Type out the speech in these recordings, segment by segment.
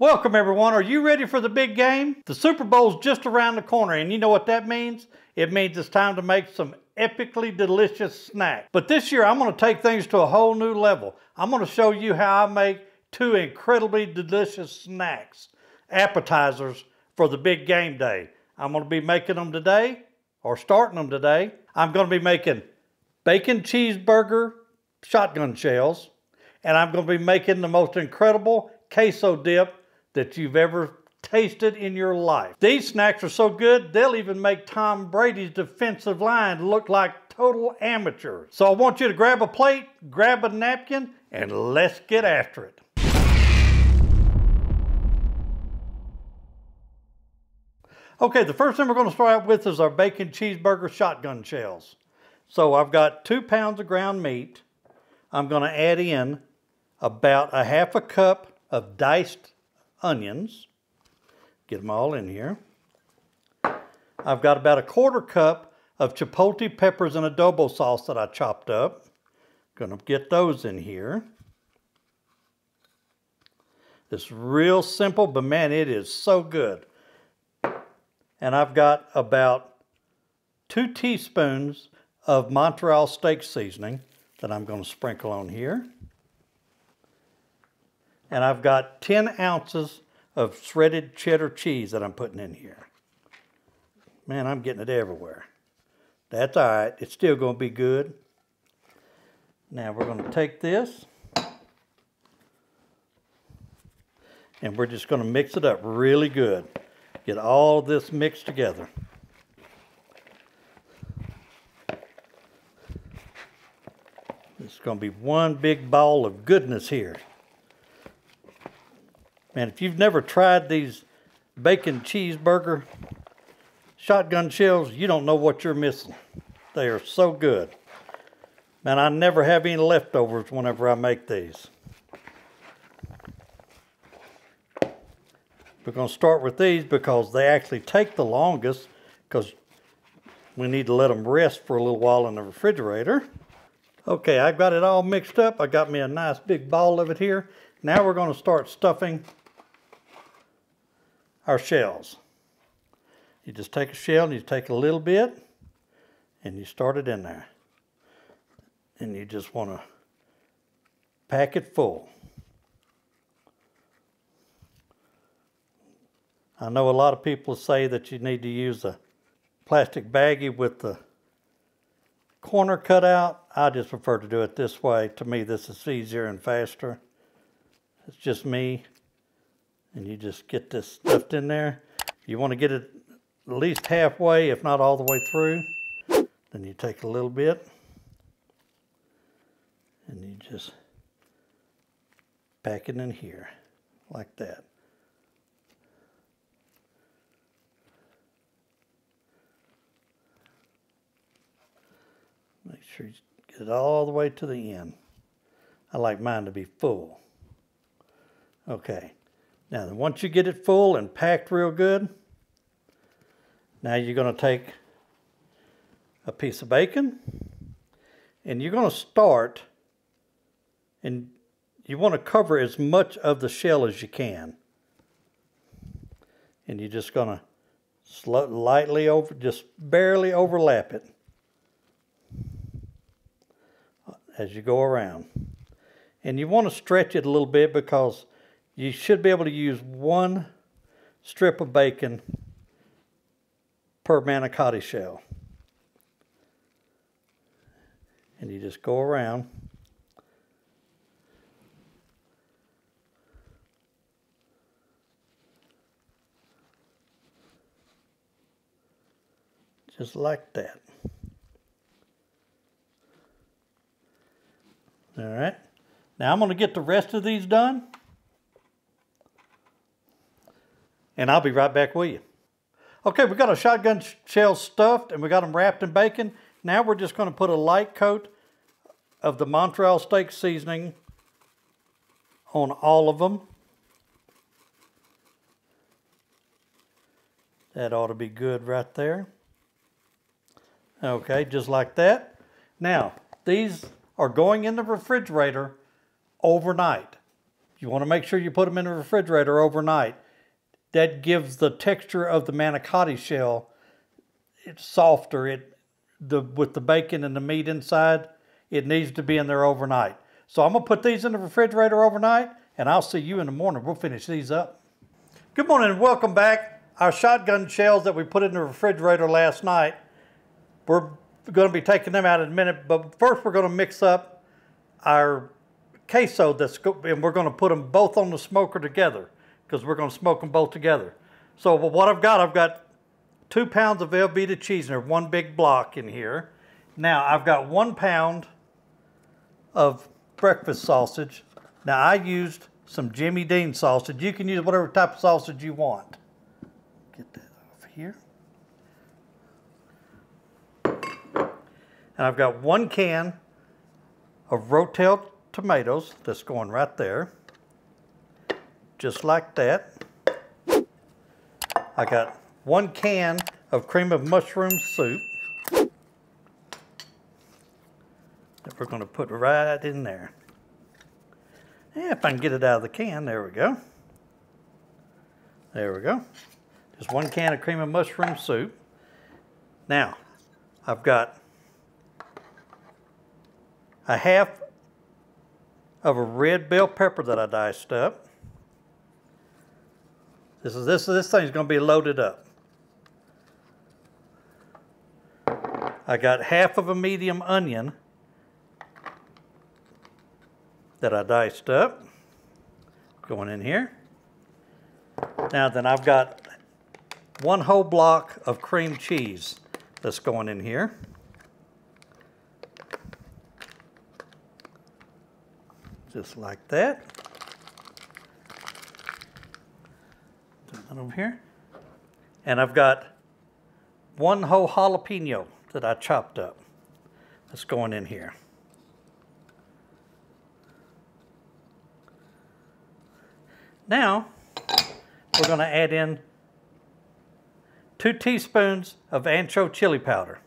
Welcome everyone. Are you ready for the big game? The Super Bowl's just around the corner and you know what that means? It means it's time to make some epically delicious snacks. But this year I'm going to take things to a whole new level. I'm going to show you how I make two incredibly delicious snacks, appetizers for the big game day. I'm going to be making them today or starting them today. I'm going to be making bacon cheeseburger shotgun shells and I'm going to be making the most incredible queso dip that you've ever tasted in your life. These snacks are so good, they'll even make Tom Brady's defensive line look like total amateurs. So I want you to grab a plate, grab a napkin, and let's get after it. Okay, the first thing we're going to start out with is our bacon cheeseburger shotgun shells. So I've got two pounds of ground meat. I'm going to add in about a half a cup of diced onions. Get them all in here. I've got about a quarter cup of chipotle peppers and adobo sauce that I chopped up. Gonna get those in here. It's real simple, but man, it is so good. And I've got about two teaspoons of Montreal steak seasoning that I'm going to sprinkle on here and I've got 10 ounces of shredded cheddar cheese that I'm putting in here. Man, I'm getting it everywhere. That's all right. It's still going to be good. Now we're going to take this and we're just going to mix it up really good. Get all this mixed together. It's going to be one big ball of goodness here. Man, if you've never tried these bacon cheeseburger shotgun shells, you don't know what you're missing. They are so good. Man, I never have any leftovers whenever I make these. We're going to start with these because they actually take the longest because we need to let them rest for a little while in the refrigerator. Okay, I've got it all mixed up. I got me a nice big ball of it here. Now we're going to start stuffing our shells. You just take a shell and you take a little bit and you start it in there. And you just want to pack it full. I know a lot of people say that you need to use a plastic baggie with the corner cut out. I just prefer to do it this way. To me, this is easier and faster. It's just me and you just get this stuffed in there. You want to get it at least halfway, if not all the way through. Then you take a little bit and you just pack it in here like that. Make sure you get it all the way to the end. I like mine to be full. Okay. Now, once you get it full and packed real good, now you're going to take a piece of bacon and you're going to start and you want to cover as much of the shell as you can. And you're just going to lightly over, just barely overlap it uh, as you go around. And you want to stretch it a little bit because you should be able to use one strip of bacon per manicotti shell. And you just go around. Just like that. All right. Now I'm going to get the rest of these done. And I'll be right back with you. Okay, we got a shotgun shell stuffed and we got them wrapped in bacon. Now we're just gonna put a light coat of the Montreal steak seasoning on all of them. That ought to be good right there. Okay, just like that. Now, these are going in the refrigerator overnight. You want to make sure you put them in the refrigerator overnight. That gives the texture of the manicotti shell. It's softer. It the with the bacon and the meat inside. It needs to be in there overnight. So I'm gonna put these in the refrigerator overnight, and I'll see you in the morning. We'll finish these up. Good morning and welcome back. Our shotgun shells that we put in the refrigerator last night, we're going to be taking them out in a minute, but first we're going to mix up our queso that's and we're going to put them both on the smoker together because we're going to smoke them both together. So what I've got, I've got two pounds of Velveeta cheese in there, one big block in here. Now I've got one pound of breakfast sausage. Now I used some Jimmy Dean sausage. You can use whatever type of sausage you want. Get that off here. And I've got one can of Rotel tomatoes that's going right there. Just like that. I got one can of cream of mushroom soup that we're going to put right in there. Yeah, if I can get it out of the can, there we go. There we go. Just one can of cream of mushroom soup. Now, I've got a half of a red bell pepper that I diced up. This is this this thing's going to be loaded up. I got half of a medium onion that I diced up going in here. Now then I've got one whole block of cream cheese that's going in here. Just like that. Over here. And I've got one whole jalapeno that I chopped up that's going in here. Now, we're going to add in two teaspoons of ancho chili powder.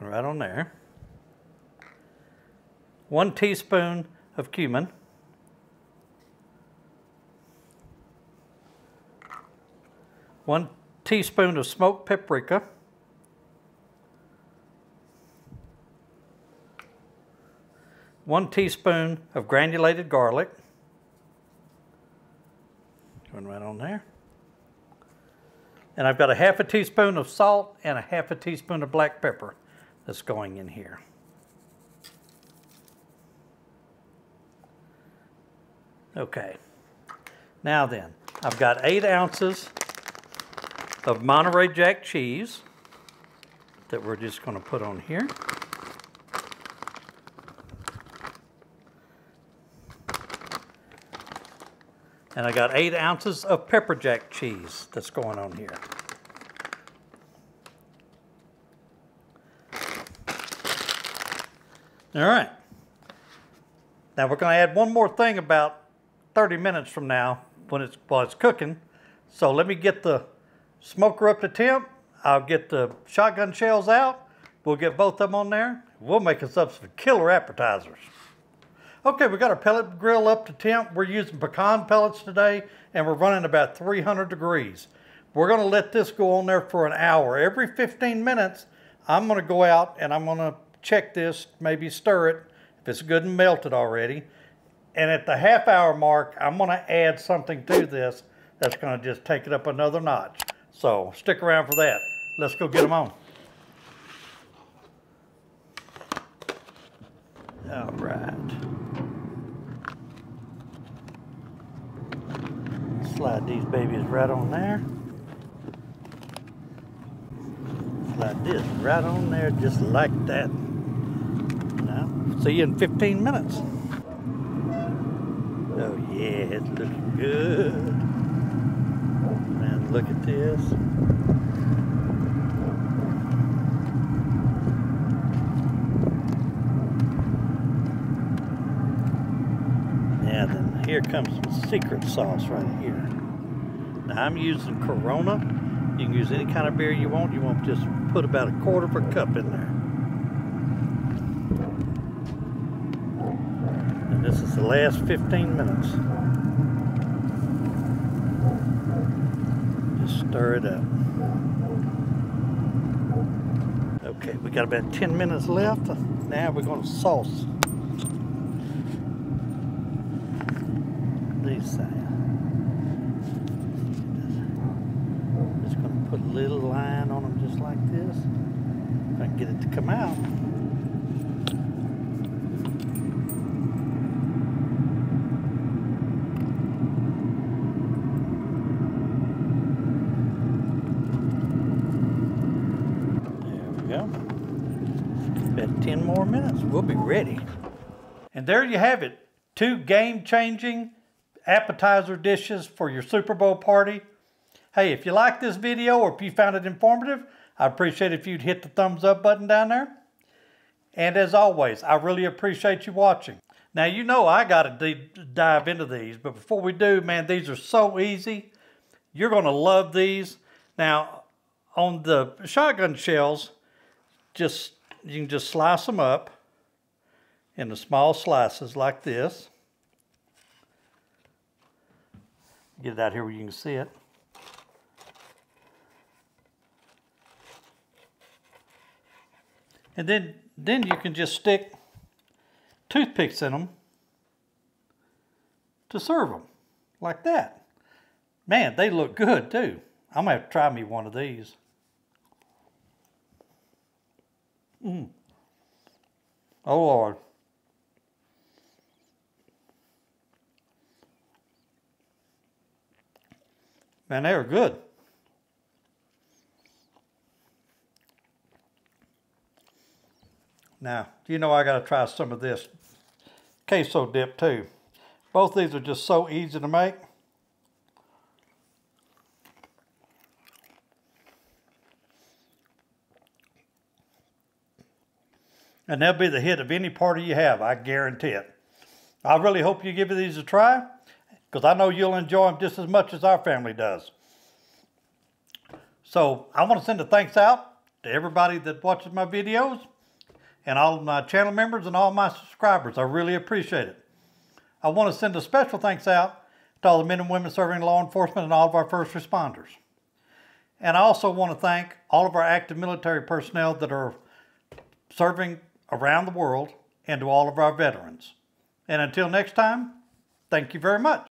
Right on there. One teaspoon of cumin. One teaspoon of smoked paprika. One teaspoon of granulated garlic. Going right on there. And I've got a half a teaspoon of salt and a half a teaspoon of black pepper that's going in here. Okay. Now then, I've got eight ounces of Monterey Jack cheese that we're just going to put on here. And I got eight ounces of pepper jack cheese that's going on here. All right. Now we're going to add one more thing about 30 minutes from now when it's while it's cooking. So let me get the smoker up to temp. I'll get the shotgun shells out. We'll get both of them on there. We'll make us up some killer appetizers. Okay, we got our pellet grill up to temp. We're using pecan pellets today, and we're running about 300 degrees. We're gonna let this go on there for an hour. Every 15 minutes, I'm gonna go out and I'm gonna check this, maybe stir it, if it's good and melted already. And at the half hour mark, I'm gonna add something to this that's gonna just take it up another notch. So stick around for that. Let's go get them on. All right. Slide these babies right on there. Slide this right on there just like that. Now, see you in 15 minutes. Oh yeah, it's looking good. Look at this. Now then, here comes some secret sauce right here. Now I'm using Corona. You can use any kind of beer you want. You want to just put about a quarter of a cup in there. And This is the last 15 minutes. Just stir it up. Okay, we got about 10 minutes left. Now we're going to sauce these. Just going to put a little line on them just like this. If I can get it to come out. There we go. About 10 more minutes. We'll be ready. And there you have it. Two game-changing appetizer dishes for your Super Bowl party. Hey, if you like this video or if you found it informative, I'd appreciate if you'd hit the thumbs up button down there. And as always, I really appreciate you watching. Now, you know I got to dive into these, but before we do, man, these are so easy. You're going to love these. Now, on the shotgun shells, just you can just slice them up into small slices like this. Get it out here where you can see it. And then, then you can just stick toothpicks in them to serve them like that. Man, they look good too. I'm gonna have to try me one of these. Mm. Oh Lord. Man, they are good. Now, you know I got to try some of this queso dip too. Both these are just so easy to make. And they'll be the hit of any party you have, I guarantee it. I really hope you give these a try because I know you'll enjoy them just as much as our family does. So I want to send a thanks out to everybody that watches my videos and all my channel members and all my subscribers. I really appreciate it. I want to send a special thanks out to all the men and women serving law enforcement and all of our first responders. And I also want to thank all of our active military personnel that are serving around the world and to all of our veterans. And until next time, thank you very much.